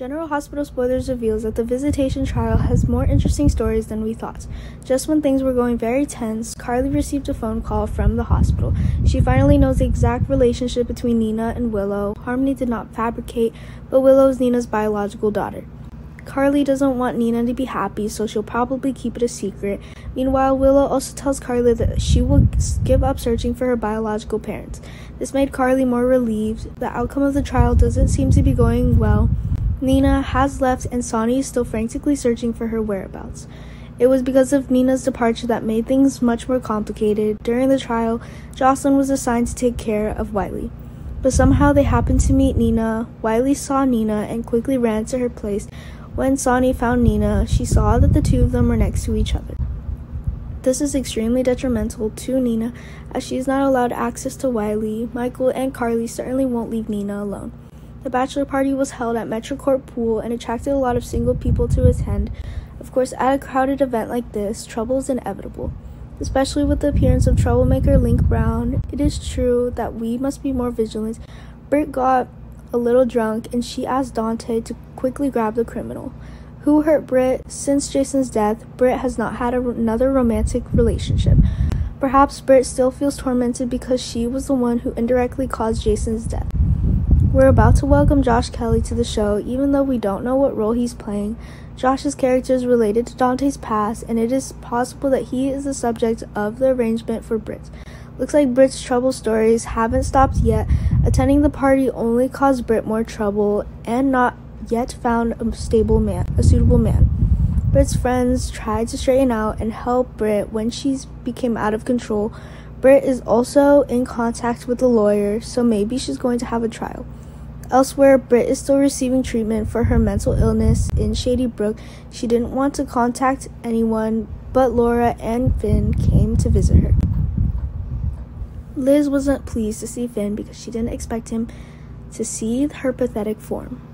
General Hospital Spoilers reveals that the visitation trial has more interesting stories than we thought. Just when things were going very tense, Carly received a phone call from the hospital. She finally knows the exact relationship between Nina and Willow. Harmony did not fabricate, but Willow is Nina's biological daughter. Carly doesn't want Nina to be happy, so she'll probably keep it a secret. Meanwhile, Willow also tells Carly that she will give up searching for her biological parents. This made Carly more relieved. The outcome of the trial doesn't seem to be going well. Nina has left and Sonny is still frantically searching for her whereabouts. It was because of Nina's departure that made things much more complicated. During the trial, Josslyn was assigned to take care of Wiley. But somehow they happened to meet Nina. Wiley saw Nina and quickly ran to her place. When Sonny found Nina, she saw that the two of them were next to each other. This is extremely detrimental to Nina as she is not allowed access to Wiley. Michael and Carly certainly won't leave Nina alone. The bachelor party was held at Metro Court Pool and attracted a lot of single people to attend. Of course, at a crowded event like this, trouble is inevitable, especially with the appearance of troublemaker Link Brown. It is true that we must be more vigilant. Britt got a little drunk and she asked Dante to quickly grab the criminal. Who hurt Britt? Since Jason's death, Britt has not had another romantic relationship. Perhaps Britt still feels tormented because she was the one who indirectly caused Jason's death. We're about to welcome Josh Kelly to the show, even though we don't know what role he's playing. Josh's character is related to Dante's past, and it is possible that he is the subject of the arrangement for Britt. Looks like Britt's trouble stories haven't stopped yet. Attending the party only caused Britt more trouble and not yet found a stable man, a suitable man. Britt's friends tried to straighten out and help Britt when she became out of control. Britt is also in contact with a lawyer, so maybe she's going to have a trial. Elsewhere, Britt is still receiving treatment for her mental illness in Shadybrook. She didn't want to contact anyone, but Laura and Finn came to visit her. Liz wasn't pleased to see Finn because she didn't expect him to see her pathetic form.